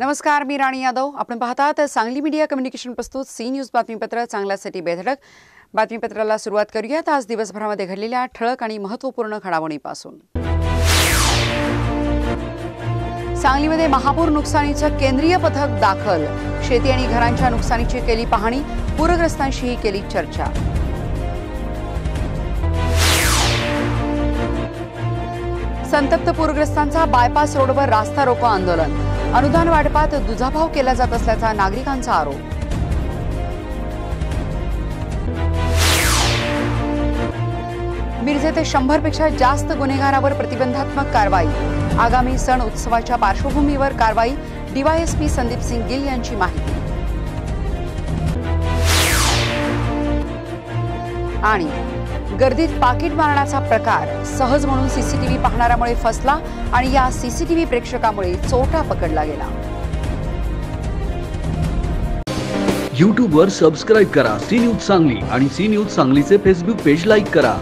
नमस्कार मी राणी यादव. आपण पाहतात सांगली मीडिया कम्युनिकेशन प्रस्तुत सी न्यूज बातमीपत्र चांगल्यासाठी बेधडक. बातमीपत्राला सुरुवात करूयात. आज दिवसभरामध्ये घडलेल्या ठळक आणि महत्त्वपूर्ण घडामोडीपासून. सांगलीमध्ये महापूर नुकसानीचं केंद्रीय पथक दाखल. शेती आणि घरांच्या नुकसानीची केली पाहणी पूरग्रस्तांशीही केली चर्चा. संतप्त पूरग्रस्तांचा बायपास रोडवर रास्ता रोको आंदोलन. अनुदान वाटपात दुजाभाव केला जात असल्याचा नागरिकांचा आरोप. मिरजे ते शंभरपेक्षा जास्त गुन्हेगारावर प्रतिबंधात्मक कारवाई. आगामी सण उत्सवाच्या पार्श्वभूमीवर कारवाई डीवायएसपी संदीप सिंग गिल यांची माहिती. आणि गर्दीत पाकिट मारण्याचा प्रकार सहज म्हणून सीसीटीव्ही पाहणाऱ्यामुळे फसला आणि या सीसीटीव्ही प्रेक्षकामुळे चोरटा पकडला गेला. यूट्यूबवर सबस्क्राईब करा सी न्यूज सांगली आणि सी न्यूज सांगलीचे फेसबुक पेज लाईक करा.